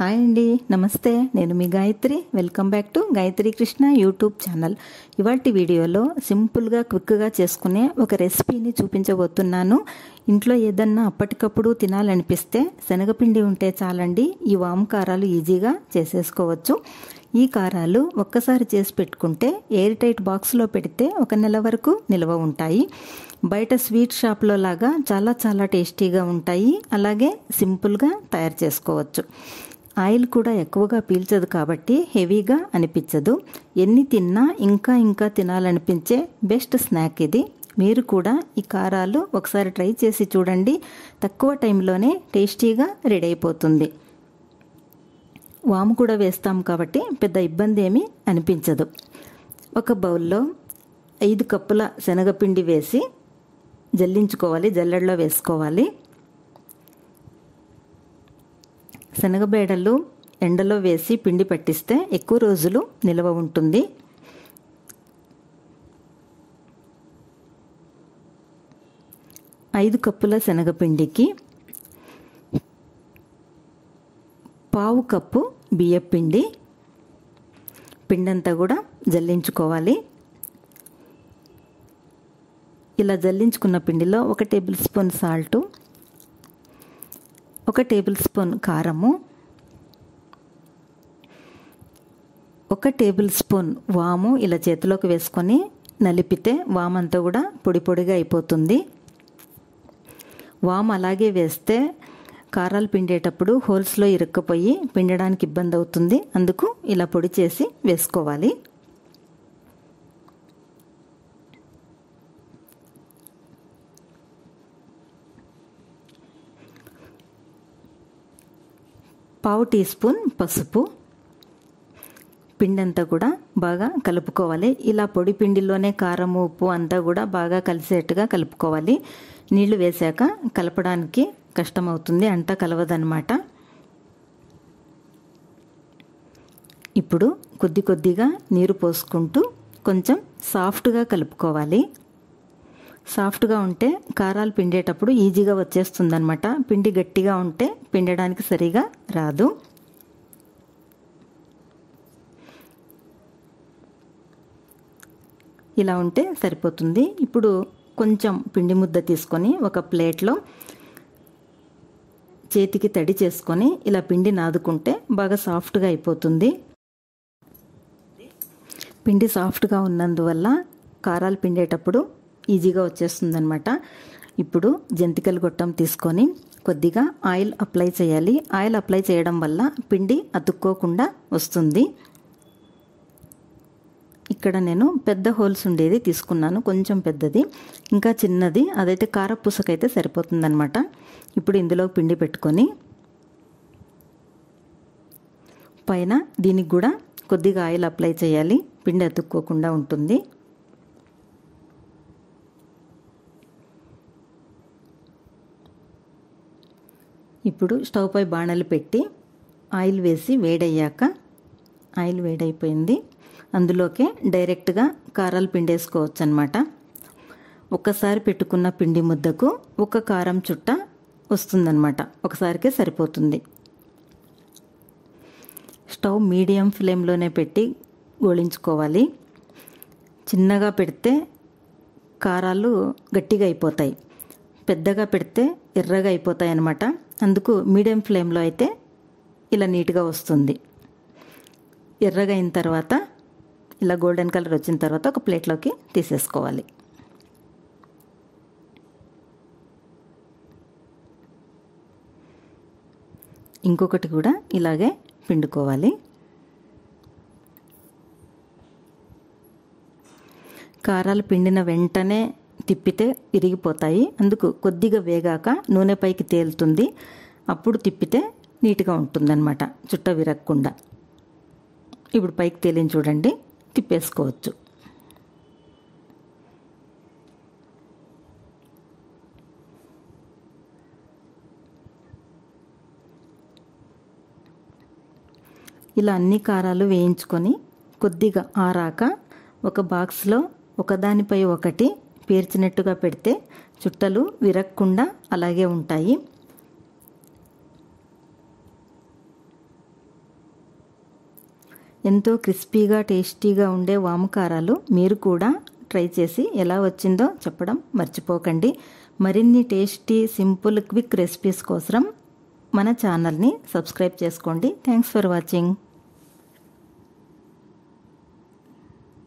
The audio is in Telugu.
హాయ్ అండి నమస్తే. నేను మీ Gayatri. Welcome back to Gayatri Krishna YouTube channel. ఇవాటి వీడియోలో సింపుల్గా క్విక్గా చేసుకునే ఒక రెసిపీని చూపించబోతున్నాను. ఇంట్లో ఏదన్నా అప్పటికప్పుడు తినాలనిపిస్తే శనగపిండి ఉంటే చాలండి ఈ వామ్ కారాలు ఈజీగా చేసేసుకోవచ్చు. ఈ కారాలు ఒక్కసారి చేసి పెట్టుకుంటే ఎయిర్ టైట్ బాక్స్లో పెడితే ఒక నెల వరకు నిల్వ ఉంటాయి. బయట స్వీట్ షాప్లో లాగా చాలా చాలా టేస్టీగా ఉంటాయి. అలాగే సింపుల్గా తయారు చేసుకోవచ్చు. ఆయిల్ కూడా ఎక్కువగా పీల్చదు కాబట్టి హెవీగా అనిపించదు. ఎన్ని తిన్నా ఇంకా ఇంకా తినాలనిపించే బెస్ట్ స్నాక్ ఇది. మీరు కూడా ఈ కారాలు ఒకసారి ట్రై చేసి చూడండి. తక్కువ టైంలోనే టేస్టీగా రెడీ అయిపోతుంది. వాము కూడా వేస్తాం కాబట్టి పెద్ద ఇబ్బంది ఏమీ అనిపించదు. ఒక బౌల్లో ఐదు కప్పుల శనగపిండి వేసి జల్లించుకోవాలి జల్లెడలో వేసుకోవాలి. శనగబేడలు ఎండలో వేసి పిండి పట్టిస్తే ఎక్కువ రోజులు నిల్వ ఉంటుంది. ఐదు కప్పుల శనగపిండికి పావు కప్పు బియ్యపిండి పిండంతా కూడా జల్లించుకోవాలి. ఇలా జల్లించుకున్న పిండిలో ఒక టేబుల్ స్పూన్ సాల్టు ఒక టేబుల్ స్పూన్ కారము ఒక టేబుల్ స్పూన్ వాము ఇలా చేతిలోకి వేసుకొని నలిపితే వామంతా కూడా పొడి పొడిగా అయిపోతుంది. వాము అలాగే వేస్తే కారాలు పిండేటప్పుడు హోల్స్లో ఇరుక్కుపోయి పిండడానికి ఇబ్బంది అవుతుంది. అందుకు ఇలా పొడి చేసి వేసుకోవాలి. పావు టీ స్పూన్ పసుపు. పిండి అంతా కూడా బాగా కలుపుకోవాలి. ఇలా పొడి పిండిలోనే కారం ఉప్పు అంతా కూడా బాగా కలిసేట్టుగా కలుపుకోవాలి. నీళ్ళు వేశాక కలపడానికి కష్టమవుతుంది. అంట కలవదనమాట ఇప్పుడు కొద్ది కొద్దిగా నీరు పోసుకుంటూ కొంచెం సాఫ్ట్గా కలుపుకోవాలి. సాఫ్ట్గా ఉంటే కారాలు పిండేటప్పుడు ఈజీగా వచ్చేస్తుందనమాట పిండి గట్టిగా ఉంటే పిండడానికి సరిగా రాదు. ఇలా ఉంటే సరిపోతుంది. ఇప్పుడు కొంచెం పిండి ముద్ద తీసుకొని ఒక ప్లేట్లో చేతికి తడి చేసుకొని ఇలా పిండి నాదుకుంటే బాగా సాఫ్ట్గా అయిపోతుంది. పిండి సాఫ్ట్గా ఉన్నందువల్ల కారాలు పిండేటప్పుడు ఈజీగా వచ్చేస్తుందనమాట ఇప్పుడు జంతికల గొట్టం తీసుకొని కొద్దిగా ఆయిల్ అప్లై చేయాలి. ఆయిల్ అప్లై చేయడం వల్ల పిండి అతుక్కోకుండా వస్తుంది. ఇక్కడ నేను పెద్ద హోల్స్ ఉండేది తీసుకున్నాను. కొంచెం పెద్దది ఇంకా చిన్నది. అదైతే కారపూసకైతే సరిపోతుందనమాట ఇప్పుడు ఇందులో పిండి పెట్టుకొని పైన దీనికి కూడా కొద్దిగా ఆయిల్ అప్లై చేయాలి. పిండి అతుక్కోకుండా ఉంటుంది. ఇప్పుడు స్టవ్ పై బాణలు పెట్టి ఆయిల్ వేసి వేడయ్యాక ఆయిల్ వేడైపోయింది. అందులోకే డైరెక్ట్గా కారాలు పిండేసుకోవచ్చు అనమాట ఒక్కసారి పెట్టుకున్న పిండి ముద్దకు ఒక కారం చుట్ట వస్తుందన్నమాట. ఒకసారికే సరిపోతుంది. స్టవ్ మీడియం ఫ్లేమ్లోనే పెట్టి గోళించుకోవాలి. చిన్నగా పెడితే కారాలు గట్టిగా అయిపోతాయి. పెద్దగా పెడితే ఎర్రగా అయిపోతాయి అన్నమాట అందుకు మీడియం ఫ్లేమ్లో అయితే ఇలా నీట్గా వస్తుంది. ఎర్రగా అయిన తర్వాత ఇలా గోల్డెన్ కలర్ వచ్చిన తర్వాత ఒక ప్లేట్లోకి తీసేసుకోవాలి. ఇంకొకటి కూడా ఇలాగే పిండుకోవాలి. కారాలు పిండిన వెంటనే తిప్పితే విరిగిపోతాయి. అందుకు కొద్దిగా వేగాక నూనె పైకి తేలుతుంది. అప్పుడు తిప్పితే నీట్గా ఉంటుందన్నమాట చుట్ట విరగకుండా. ఇప్పుడు పైకి తేలిని చూడండి తిప్పేసుకోవచ్చు. ఇలా అన్ని కారాలు వేయించుకొని కొద్దిగా ఆరాక ఒక బాక్స్లో ఒకదానిపై ఒకటి పేర్చినట్టుగా పెడితే చుట్టలు విరక్కుండా అలాగే ఉంటాయి. ఎంతో క్రిస్పీగా టేస్టీగా ఉండే వామకారాలు మీరు కూడా ట్రై చేసి ఎలా వచ్చిందో చెప్పడం మర్చిపోకండి. మరిన్ని టేస్టీ సింపుల్ క్విక్ రెసిపీస్ కోసం మన ఛానల్ని సబ్స్క్రైబ్ చేసుకోండి. Thanks for watching.